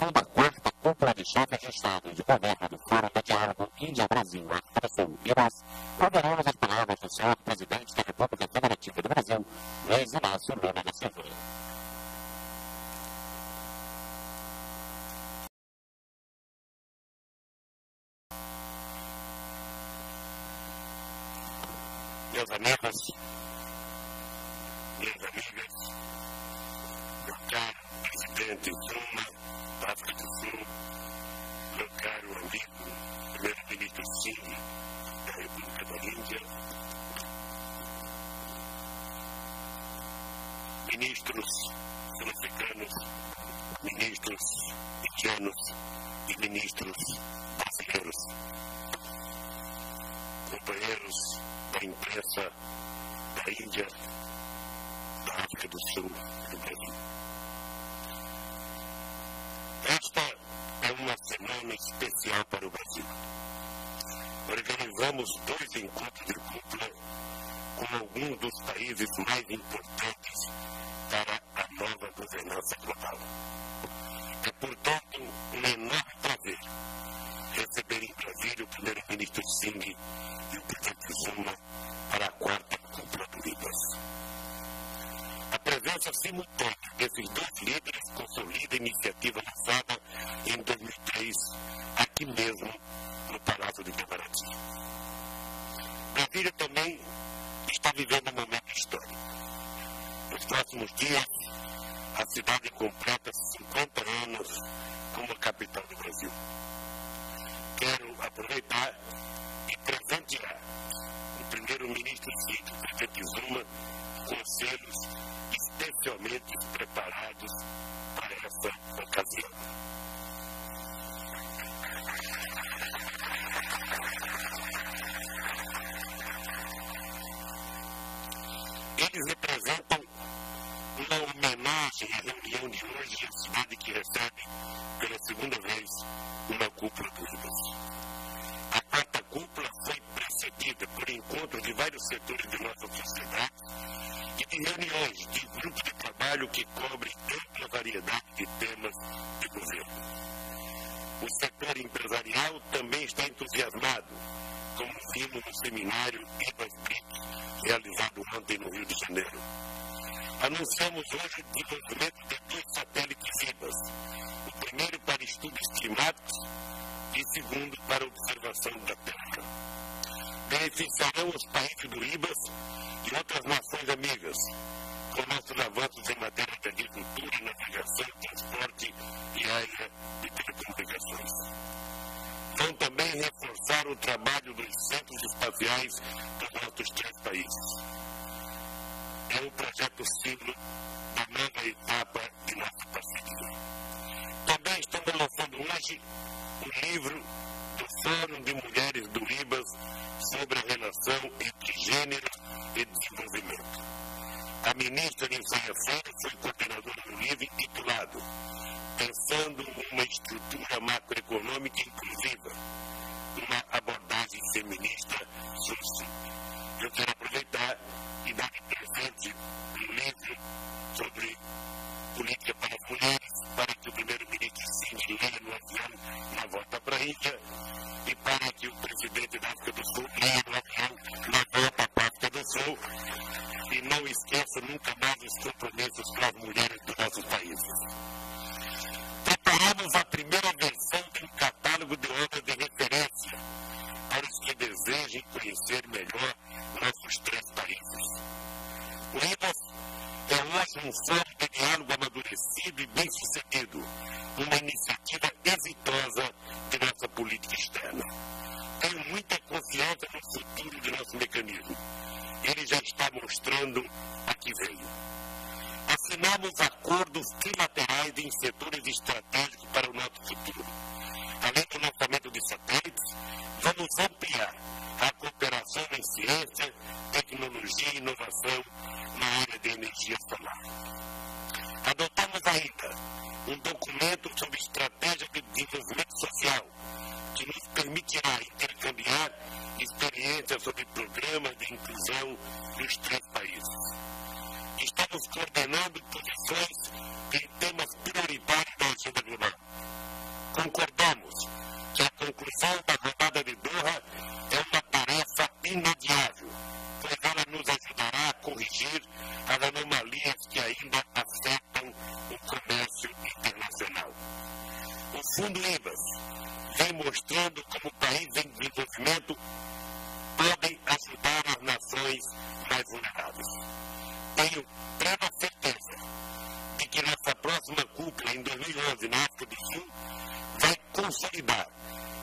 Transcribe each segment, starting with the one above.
uma quarta cúpula de chefes de Estado de governo do Fórum do Diálogo Índia-Brasil, África do Sul nós ouviremos as palavras do senhor presidente da República Federativa do Brasil, Luiz Inácio Lula da Silva. Meus amigos, minhas amigas, meu caro presidente Zuma, da África do Sul, meu caro amigo, primeiro-ministro Singh, da República da Índia, ministros sul-africanos, ministros indianos e ministros brasileiros, companheiros da imprensa da Índia, da África do Sul e do Brasil. Esta é uma semana especial para o Brasil. Organizamos dois encontros de cúpula com alguns dos países mais importantes para a nova governança global. É, portanto, um enorme prazer receber em Brasília o primeiro-ministro Singh e o presidente Zuma para a quarta cúpula do Libas. A presença simultânea desses dois líderes consolida a iniciativa lançada em 2003, aqui mesmo, no Palácio de Itamaraty. Brasília também está vivendo um momento histórico. Nos próximos dias, a cidade completa 50 anos como a capital do Brasil. Quero aproveitar e presentear o primeiro-ministro Cid, o presidente Zuma, com selos especialmente preparados para essa ocasião. Eles representam uma homenagem à reunião de hoje à cidade que recebe pela segunda vez uma cúpula do Ribas. Encontros de vários setores de nossa sociedade e de reuniões de grupos de trabalho que cobrem ampla variedade de temas de governo. O setor empresarial também está entusiasmado, como vimos no seminário IBAS BRIC, realizado ontem no Rio de Janeiro. Anunciamos hoje o desenvolvimento de dois satélites IBAS, o primeiro para estudos climáticos e segundo para observação da Terra. Beneficiarão os países do IBAS e outras nações amigas, com nossos avanços em matéria de agricultura, navegação, transporte e área de telecomunicações. Vão também reforçar o trabalho dos centros espaciais dos nossos três países. É um projeto símbolo da nova etapa de nossa parceria. Também estamos lançando hoje um livro Fórum de Mulheres do IBAS sobre a relação entre gênero e desenvolvimento. A ministra Nisaia Freire foi coordenadora do livro intitulado Pensando numa estrutura macroeconômica inclusiva, uma abordagem feminista sobre Eu quero aproveitar e dar de presente um livro sobre política para as mulheres, para que o primeiro-ministro Cindy leia no avião na volta para a Índia e para que o presidente da África do Sul leia no avião na volta para a África do Sul e não esqueça nunca mais os compromissos com as mulheres dos nossos países. Preparamos a primeira versão de um catálogo de obras de referência para os que desejem conhecer melhor nossos três países. O IBAS é hoje um fórum de diálogo amadurecido e bem-sucedido, uma iniciativa exitosa de nossa política externa. Tenho muita confiança no futuro de nosso mecanismo. Ele já está mostrando a que veio. Assinamos acordos trilaterais em setores estratégicos para o nosso futuro. Além do lançamento de satélites, vamos ampliar a cooperação em ciência, tecnologia e inovação na área de energia solar. Adotamos ainda um documento sobre estratégia de desenvolvimento social, que nos permitirá intercambiar experiências sobre programas de inclusão dos três países. Estamos coordenando posições em temas prioritários da agenda global concordamos que a conclusão da 2011, na África do Sul, vai consolidar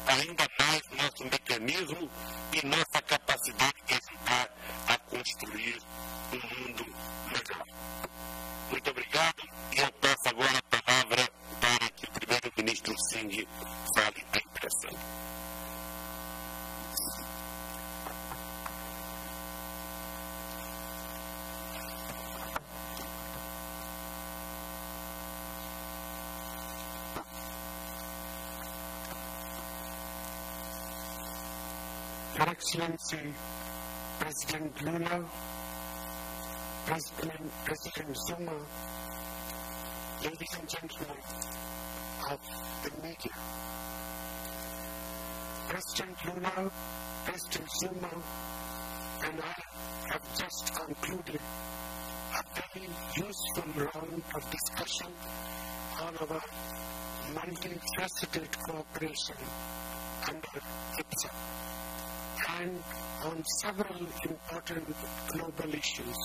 ainda mais nosso mecanismo e nossa capacidade de ajudar a construir um mundo melhor. Muito obrigado e eu passo agora a palavra para que o primeiro-ministro Singh Excellency, President Lula, President, President Zuma, ladies and gentlemen of the media. President Lula, President Zuma, and I have just concluded a very useful round of discussion on our multifaceted cooperation under IBSA and on several important global issues.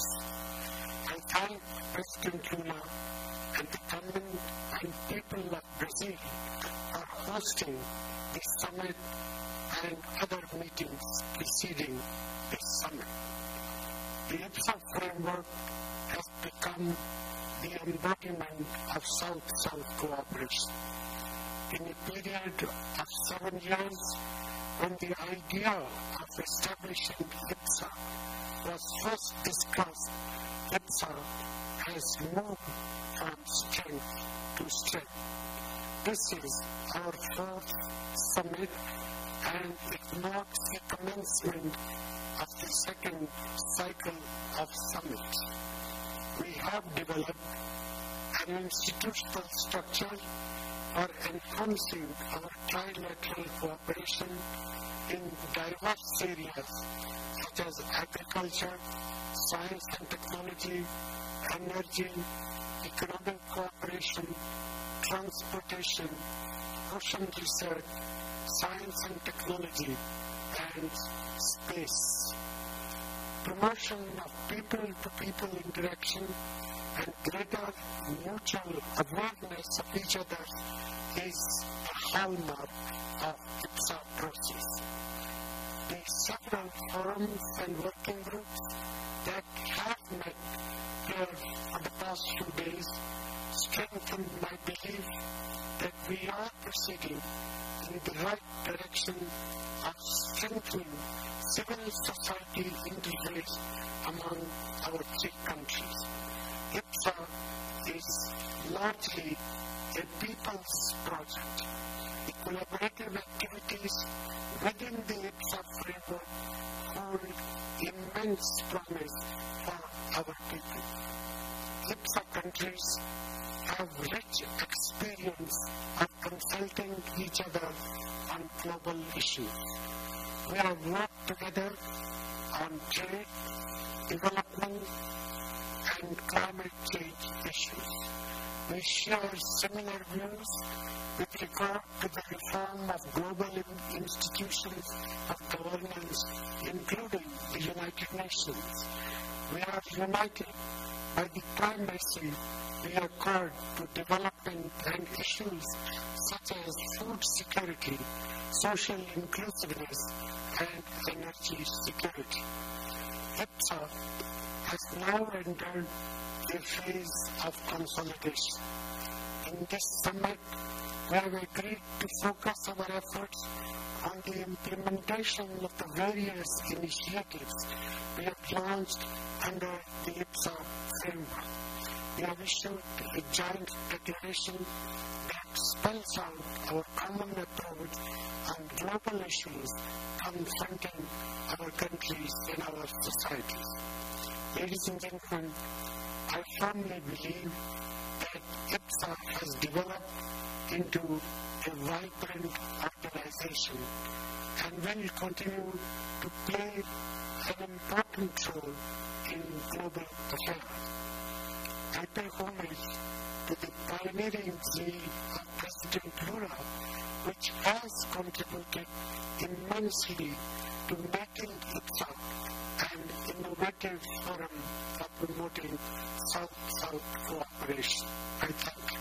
I thank President Lula and the government and people of Brazil for hosting this summit and other meetings preceding this summit. The IBSA framework has become the embodiment of South-South cooperation. In a period of seven years, when the idea of establishing IBSA was first discussed, IBSA has moved from strength to strength. This is our fourth summit and it marks the commencement of the second cycle of summits. We have developed an institutional structure for enhancing our trilateral cooperation in diverse areas such as agriculture, science and technology, energy, economic cooperation, transportation, ocean research, science and technology, and space. Promotion of people-to-people interaction and greater mutual awareness of each other is a hallmark of IBSA process. The several forums and working groups that have met here for the past few days strengthen my belief that we are proceeding in the right direction of strengthening civil society interface among our three countries. IBSA is largely a people's project. The collaborative activities within the IBSA framework hold immense promise for our people. IBSA countries have rich experience of consulting each other on global issues. We have worked together on trade, development, and climate change issues. We share similar views with regard to the reform of global institutions of governance, including the United Nations. We are united by the primacy we accord to development and issues such as food security, social inclusiveness, and energy security. IBSA has now entered a phase of consolidation. In this summit, we have agreed to focus our efforts on the implementation of the various initiatives we have launched under the IBSA framework. We have issued a joint declaration that spells out our common approach on global issues confronting our countries and our societies. Ladies and gentlemen, I firmly believe that IBSA has developed into a vibrant organization and will continue to play an important role in global affairs. I pay homage to the pioneering zeal of President Lula, which has contributed immensely to making itself an innovative forum for promoting South-South cooperation. I thank you.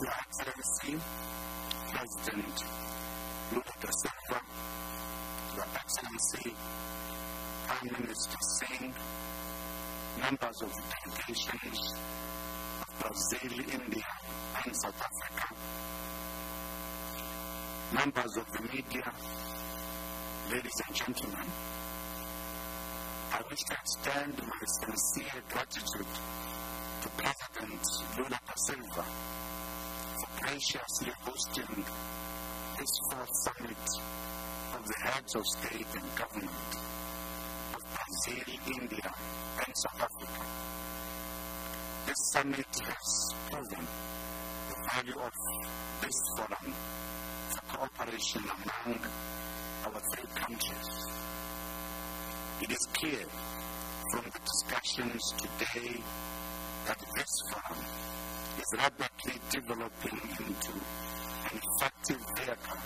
Your Excellency, President Your Excellency, Prime Minister Singh, members of the delegations of Brazil, India, and South Africa, members of the media, ladies and gentlemen, I wish to extend my sincere gratitude to President Lula da Silva for graciously hosting this fourth summit of the heads of state and government Brazil, India, and South Africa. This summit has proven the value of this forum for cooperation among our three countries. It is clear from the discussions today that this forum is rapidly developing into an effective vehicle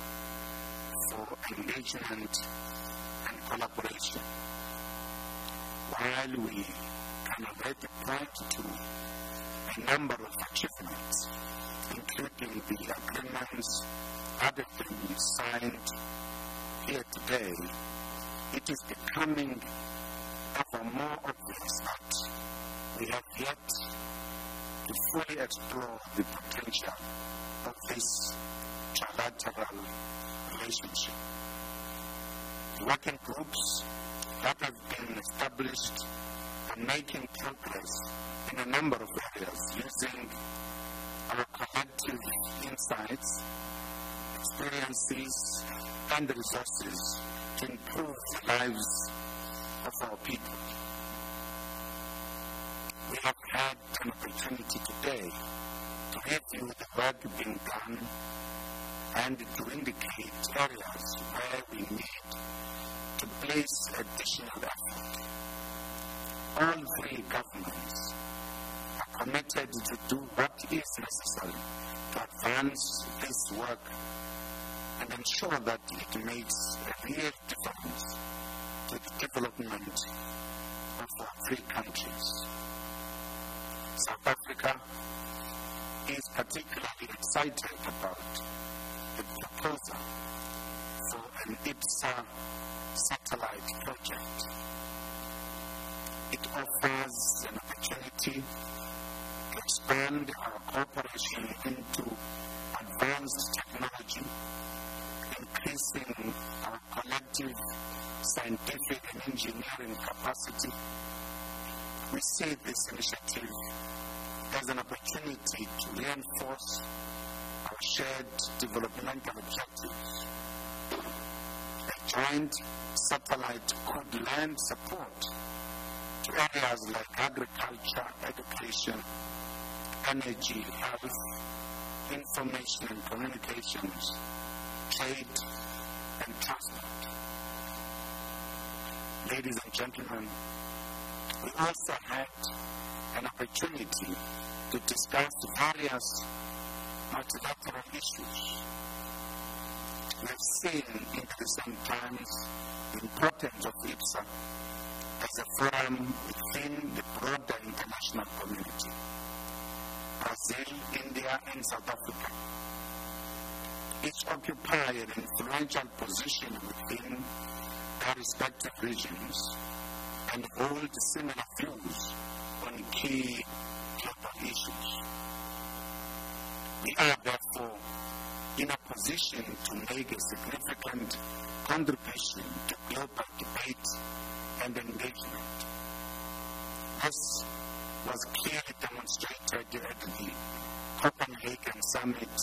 for engagement and collaboration. While we can already point to a number of achievements, including the agreements other been signed here today, it is becoming ever more obvious that we have yet to fully explore the potential of this trilateral relationship. The working groups that have been established and making progress in a number of areas using our collective insights, experiences, and resources to improve the lives of our people. We have had an opportunity today to review the work being done and to indicate areas where we need place additional effort. All three governments are committed to do what is necessary to advance this work and ensure that it makes a real difference to the development of our three countries. South Africa is particularly excited about the proposal an IBSA satellite project. It offers an opportunity to expand our cooperation into advanced technology, increasing our collective scientific and engineering capacity. We see this initiative as an opportunity to reinforce our shared developmental objectives. Joint satellite could lend support to areas like agriculture, education, energy, health, information and communications, trade, and transport. Ladies and gentlemen, we also had an opportunity to discuss various multilateral issues. We have seen in recent times the importance of IBSA as a forum within the broader international community. Brazil, India, and South Africa each occupy an influential position within their respective regions and hold similar views on key global issues. We are therefore in a position to make a significant contribution to global debate and engagement. This was clearly demonstrated at the Copenhagen Summit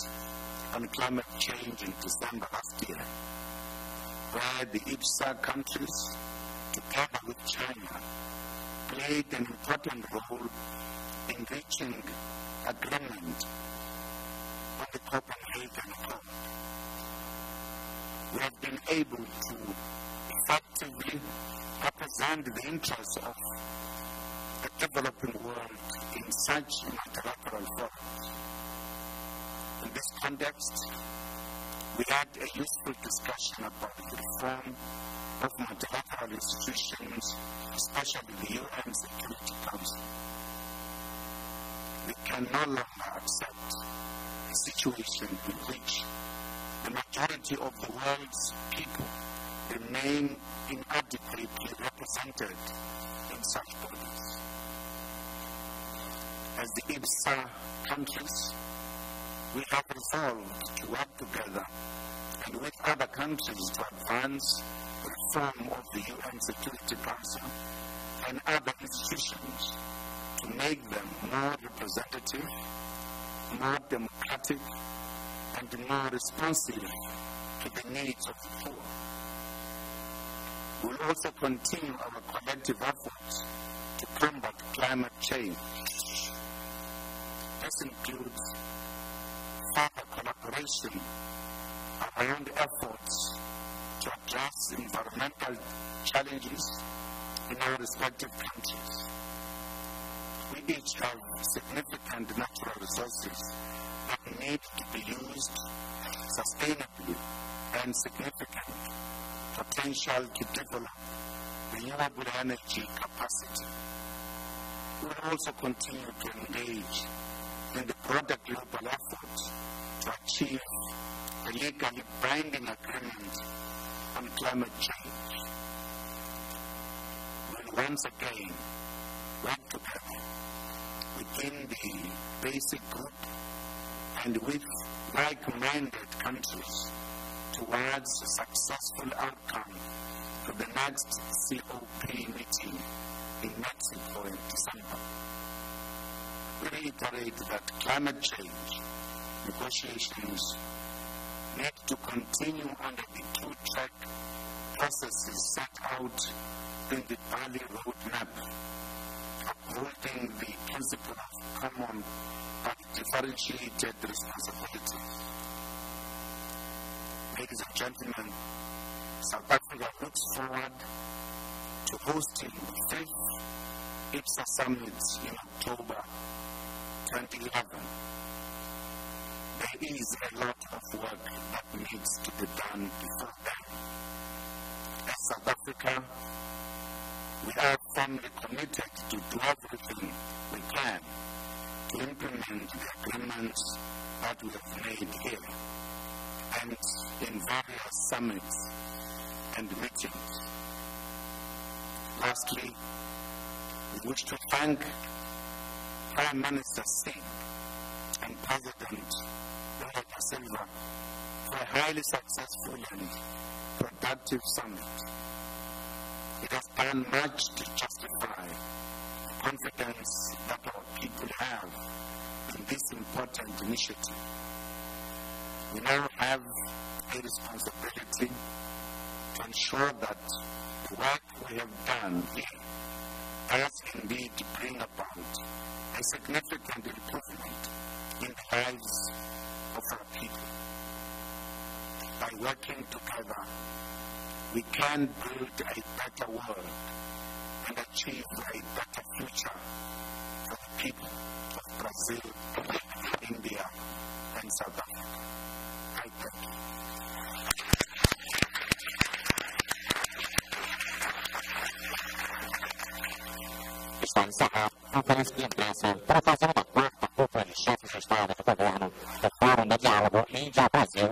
on climate change in December last year. where the IBSA countries, together with China, played an important role in reaching agreement the Copenhagen Accord. We have been able to effectively represent the interests of the developing world in such multilateral forums. In this context, we had a useful discussion about the reform of multilateral institutions, especially the UN Security Council. We can no longer accept situation in which the majority of the world's people remain inadequately represented in such bodies. As the IBSA countries, we have resolved to work together and with other countries to advance reform of the UN Security Council and other institutions to make them more representative, more democratic, and more responsive to the needs of the poor. We'll also continue our collective efforts to combat climate change. This includes further collaboration around efforts to address environmental challenges in our respective countries. We each have significant natural resources that need to be used sustainably and significant potential to develop renewable energy capacity. We will also continue to engage in the broader global effort to achieve a legally binding agreement on climate change. Will once again within the basic group and with like-minded countries towards a successful outcome for the next COP meeting in Mexico in December. We reiterate that climate change negotiations need to continue under the two-track processes set out in the Bali Roadmap, upholding the principle of common but differentiated responsibilities. Ladies and gentlemen, South Africa looks forward to hosting the fifth IBSA Summit in October 2011 there is a lot of work that needs to be done before then. As South Africa, we are firmly committed to do everything we can to implement the agreements that we have made here and in various summits and meetings. Lastly, we wish to thank Prime Minister Singh and President Lula Silva for a highly successful and productive summit. It has done much to justify the confidence that our people have in this important initiative. We now have a responsibility to ensure that the work we have done here does indeed bring about a significant improvement in the lives of our people. By working together, we can build a better world and achieve a better future for the people of Brazil, India, and South Africa. I thank you. a conferência de imprensa para fazer uma quarta cúpula de chefes de Estado do governo do Fórum de Diálogo Índia-Brasil,